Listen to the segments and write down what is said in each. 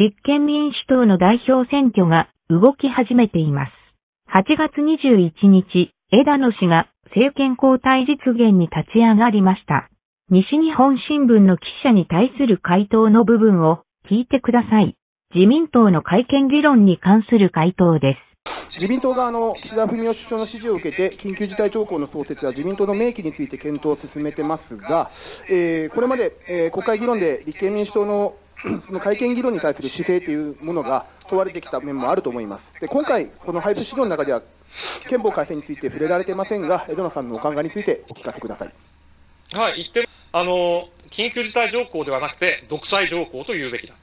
立憲民主党の代表選挙が動き始めています。8月21日、枝野氏が政権交代実現に立ち上がりました。西日本新聞の記者に対する回答の部分を聞いてください。自民党の会見議論に関する回答です。自民党側の岸田文雄首相の指示を受けて、緊急事態条項の創設は自民党の明記について検討を進めてますが、えー、これまで、えー、国会議論で立憲民主党のその会見議論に対する姿勢というものが問われてきた面もあると思います。で今回、この配布資料の中では、憲法改正について触れられていませんが、江戸野さんのお考えについてお聞かせください。はい、言ってあの緊急事態条項ではなくて、独裁条項と言うべきだ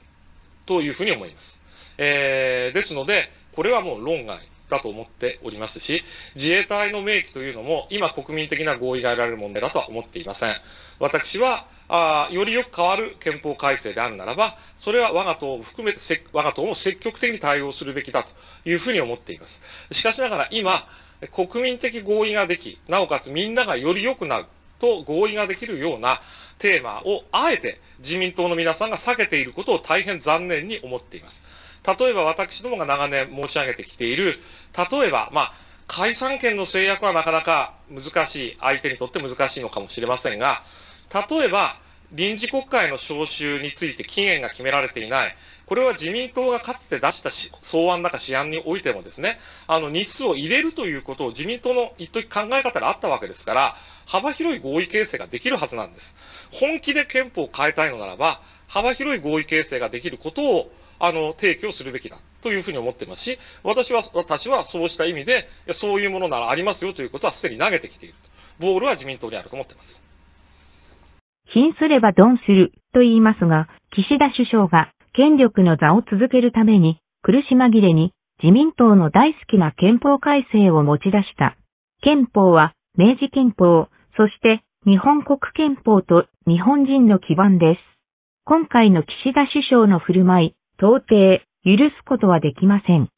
というふうに思います。えー、ですので、これはもう論外だと思っておりますし、自衛隊の明記というのも、今国民的な合意が得られる問題だとは思っていません。私は、あよりよく変わる憲法改正であるならば、それは我が党を含めて我が党も積極的に対応するべきだというふうに思っています。しかしながら今、国民的合意ができ、なおかつみんながより良くなると合意ができるようなテーマをあえて自民党の皆さんが避けていることを大変残念に思っています。例えば私どもが長年申し上げてきている、例えば、まあ、解散権の制約はなかなか難しい、相手にとって難しいのかもしれませんが、例えば、臨時国会の召集について期限が決められていない、これは自民党がかつて出した草案だか試案においてもですね、あの日数を入れるということを自民党の一時考え方があったわけですから、幅広い合意形成ができるはずなんです。本気で憲法を変えたいのならば、幅広い合意形成ができることをあの、提供するべきだというふうに思っていますし、私は、私はそうした意味で、そういうものならありますよということはすでに投げてきている。ボールは自民党にあると思っています。貧すればドンすると言いますが、岸田首相が権力の座を続けるために、苦し紛れに自民党の大好きな憲法改正を持ち出した。憲法は明治憲法、そして日本国憲法と日本人の基盤です。今回の岸田首相の振る舞い、到底許すことはできません。